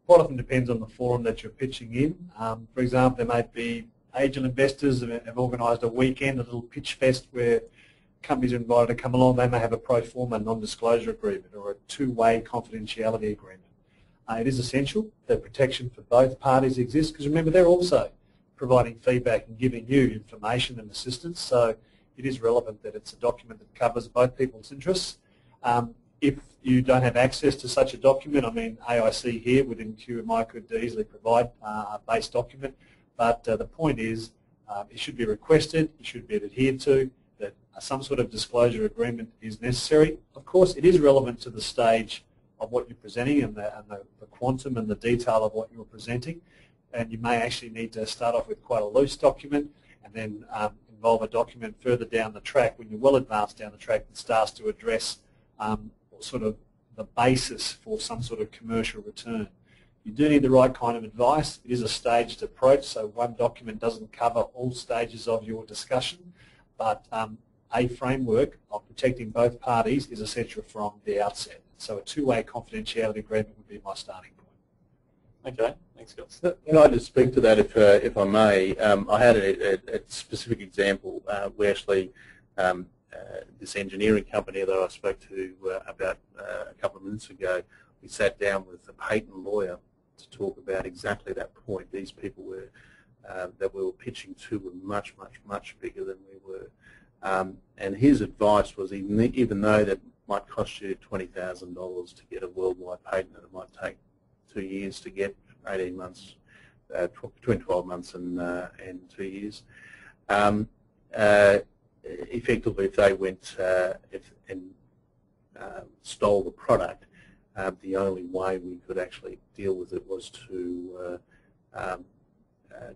Quite often depends on the forum that you're pitching in. Um, for example, there might be angel investors have, have organised a weekend, a little pitch fest where companies are invited to come along. They may have a pro forma non-disclosure agreement or a two-way confidentiality agreement. Uh, it is essential that protection for both parties exists because remember they're also providing feedback and giving you information and assistance. So it is relevant that it's a document that covers both people's interests. Um, if you don't have access to such a document, I mean AIC here within QMI could easily provide uh, a base document, but uh, the point is uh, it should be requested, it should be adhered to, that some sort of disclosure agreement is necessary. Of course, it is relevant to the stage of what you're presenting and, the, and the, the, quantum and the detail of what you're presenting. And you may actually need to start off with quite a loose document and then um, involve a document further down the track when you're well advanced down the track that starts to address um, sort of the basis for some sort of commercial return. You do need the right kind of advice. It is a staged approach, so one document doesn't cover all stages of your discussion, but um, a framework of protecting both parties is essential from the outset. So a two-way confidentiality agreement would be my starting point. Okay, thanks, Gus. Can I just speak to that, if uh, if I may? Um, I had a, a, a specific example. Uh, we actually, um, uh, this engineering company that I spoke to uh, about uh, a couple of minutes ago, we sat down with a patent lawyer to talk about exactly that point. These people were uh, that we were pitching to were much, much, much bigger than we were. Um, and his advice was even, though that might cost you $20,000 to get a worldwide patent and it might take two years to get 18 months, uh, between 12 months and, uh, and two years. Um, uh, effectively, if they went uh, if, and uh, stole the product, uh, the only way we could actually deal with it was to um,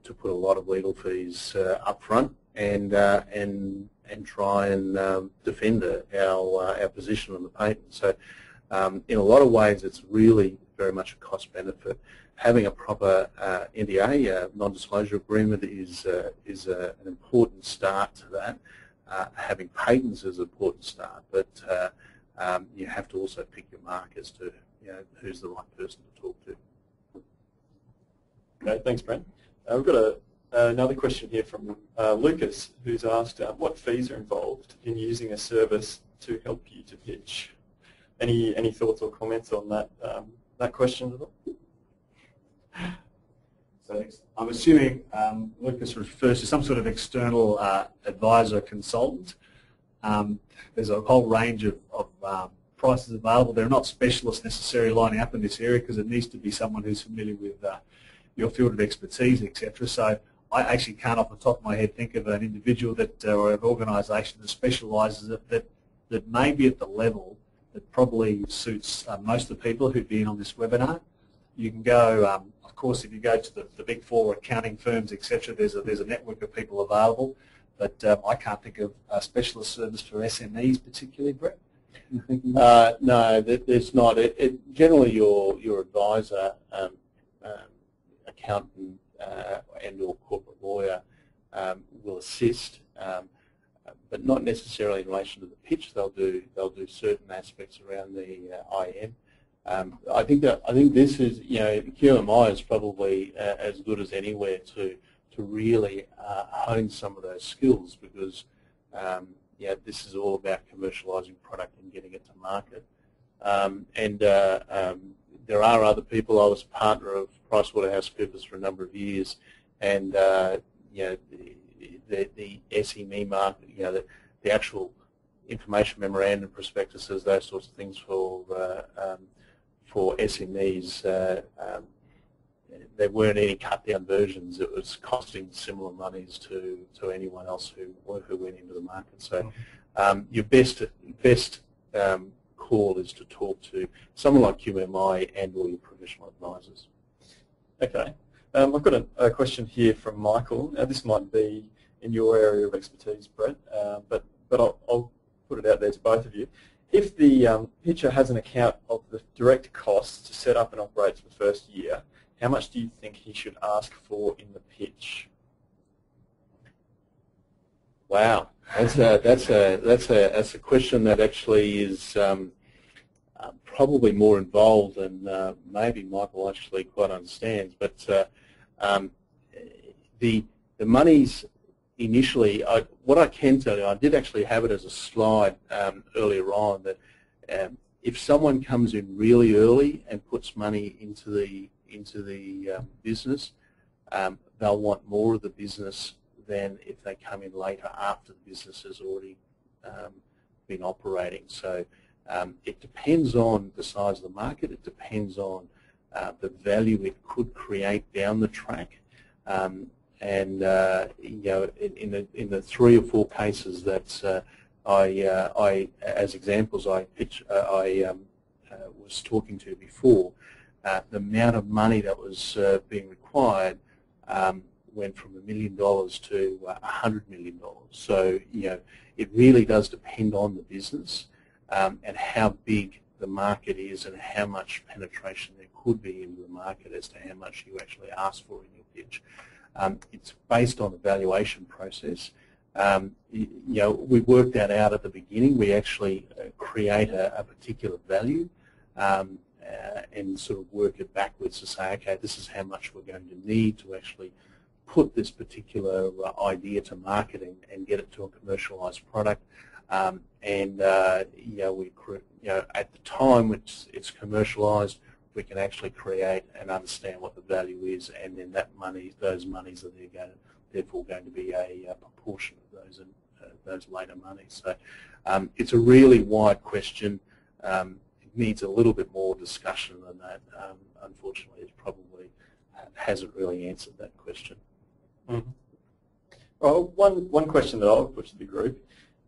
to put a lot of legal fees up front and and and try and um, defend our, uh, our position on the patent. So um, in a lot of ways it's really very much a cost benefit. Having a proper uh, NDA, uh, non-disclosure agreement is, uh, is uh, an important start to that. Uh, having patents is an important start, but um, you have to also pick your mark as to you know, who's the right person to talk to. Okay, thanks, Brendt. we've got a uh, another question here from uh, Lucas, who's asked uh, what fees are involved in using a service to help you to pitch. Any any thoughts or comments on that um, that question at all? So I'm assuming um, Lucas refers to some sort of external uh, advisor consultant. Um, there's a whole range of, of um, prices available. They're not specialists necessarily lining up in this area because it needs to be someone who's familiar with uh, your field of expertise, etc. So I actually can't off the top of my head think of an individual that uh, or an organisation that specialises that, that that may be at the level that probably suits uh, most of the people who've been on this webinar. You can go, um, of course, if you go to the, the big four accounting firms, etc. There's a there's a network of people available, but um, I can't think of a specialist service for SMEs particularly, Brendt. Uh, no, there's not. It, it, generally, your your advisor, um, um accountant, and or corporate lawyer um, will assist, um, but not necessarily in relation to the pitch. They'll do they'll do certain aspects around the uh, IM. Um, I think that I think this is you know QMI is probably uh, as good as anywhere to to really uh, hone some of those skills because um, yeah this is all about commercializing product and getting it to market. Um, and uh, um, there are other people. I was a partner of PricewaterhouseCoopers for a number of years, and uh, you know the, the, the SME market, you know the, the actual information memorandum prospectuses, those sorts of things for uh, um, for SMEs. Uh, um, there weren't any cut-down versions. It was costing similar monies to, to anyone else who who went into the market. So um, your best best um, call is to talk to someone like QMI and or your professional advisors. Okay. Um, I've got a, a, question here from Michael. Now this might be in your area of expertise, Brendt, uh, but, but I'll, I'll, put it out there to both of you. If the um, pitcher has an account of the direct costs to set up and operate for the first year, how much do you think he should ask for in the pitch? Wow, that's a that's a that's a that's a question that actually is um, uh, probably more involved than uh, maybe Michael actually quite understands. But uh, um, the the monies initially, I, what I can tell you, I did actually have it as a slide um, earlier on that um, if someone comes in really early and puts money into the into the um, business, um, they'll want more of the business than if they come in later after the business has already um, been operating. So um, it depends on the size of the market. It depends on uh, the value it could create down the track. Um, and uh, you know, in, in, the in the three or four cases that uh, I, uh, I, as examples, I pitch, uh, I um, uh, was talking to before, the amount of money that was being required um, went from a million dollars to a hundred million dollars. So you know, it really does depend on the business um, and how big the market is and how much penetration there could be into the market as to how much you actually ask for in your pitch. Um, it's based on a valuation process. Um, you, you, know, we worked that out at the beginning. We actually uh, create a, a, particular value um, uh, and sort of work it backwards to say, okay, this is how much we're going to need to actually put this particular uh, idea to market and, and, get it to a commercialized product. Um, and uh, you know, we you know at the time it's it's commercialized, we can actually create and understand what the value is, and then that money, those monies are going to, therefore going to be a, a proportion of those uh, those later monies. So um, it's a really wide question. Um, it needs a little bit more discussion than that. Um, unfortunately, it probably hasn't really answered that question. Mm -hmm. Well, one one question that I'll put to the group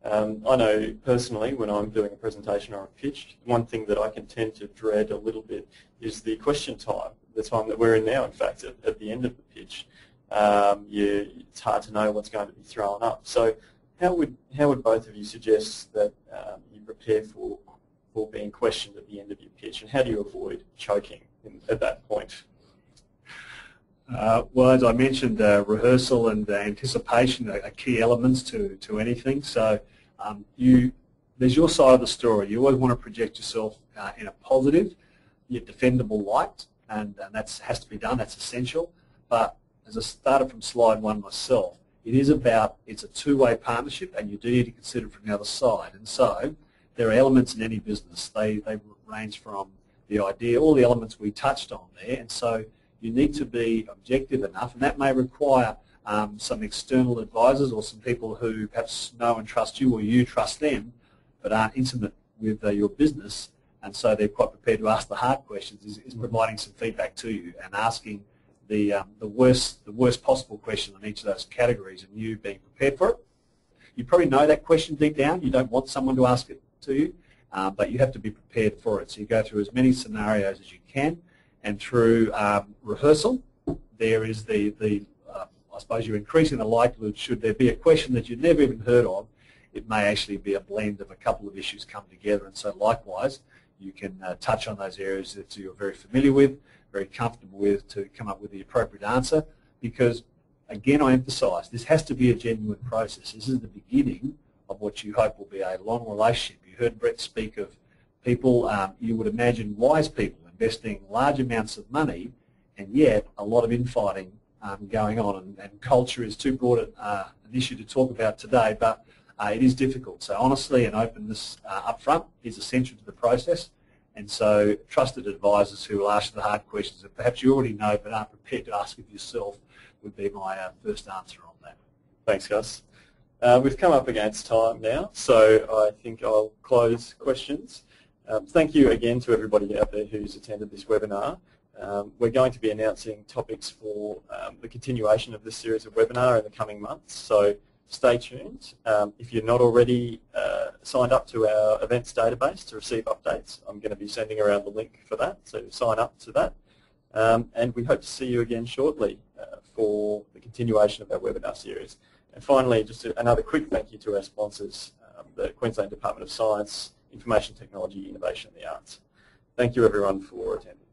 um, I know personally when I'm doing a presentation or a pitch, one thing that I can tend to dread a little bit is the question time, the time that we're in now, in fact, at, at the end of the pitch. Um, you, it's hard to know what's going to be thrown up. So how would, how would both of you suggest that um, you prepare for, for being questioned at the end of your pitch, and how do you avoid choking in, at that point? Uh, well, as I mentioned, uh, rehearsal and uh, anticipation are, are, key elements to, to anything. So um, you, there's your side of the story. You always want to project yourself uh, in a positive, yet defendable light, and, and that has to be done. That's essential. But as I started from slide one myself, it is about, it's a two-way partnership, and you do need to consider from the other side. And so there are elements in any business. They, they range from the idea, all the elements we touched on there, and so you need to be objective enough, and that may require um, some external advisors or some people who perhaps know and trust you or you trust them but aren't intimate with uh, your business and so they're quite prepared to ask the hard questions is, is providing some feedback to you and asking the, um, the, worst, the worst possible question on each of those categories and you being prepared for it. You probably know that question deep down. You don't want someone to ask it to you, uh, but you have to be prepared for it. So you go through as many scenarios as you can and through um, rehearsal there is the, the I suppose you're increasing the likelihood should there be a question that you've never even heard of, it may actually be a blend of a couple of issues come together. And so likewise, you can uh, touch on those areas that you're very familiar with, very comfortable with to come up with the appropriate answer because, again, I emphasise, this has to be a genuine process. This is the beginning of what you hope will be a long relationship. You heard Brendt speak of people, um, you would imagine wise people investing large amounts of money and yet a lot of infighting um, going on, and, and, culture is too broad uh, an issue to talk about today, but uh, it is difficult. So honestly and openness uh, up front is essential to the process, and so trusted advisors who will ask the hard questions that perhaps you already know but aren't prepared to ask of yourself would be my uh, first answer on that. Thanks, Gus. Uh, we've come up against time now, so I think I'll close questions. Um, thank you again to everybody out there who's attended this webinar. Um, we're going to be announcing topics for um, the continuation of this series of webinar in the coming months, so stay tuned. Um, if you're not already uh, signed up to our events database to receive updates, I'm going to be sending around the link for that, so sign up to that. Um, and we hope to see you again shortly uh, for the continuation of our webinar series. And finally, just another quick thank you to our sponsors, um, the Queensland Department of Science, Information Technology, Innovation and the Arts. Thank you everyone for attending.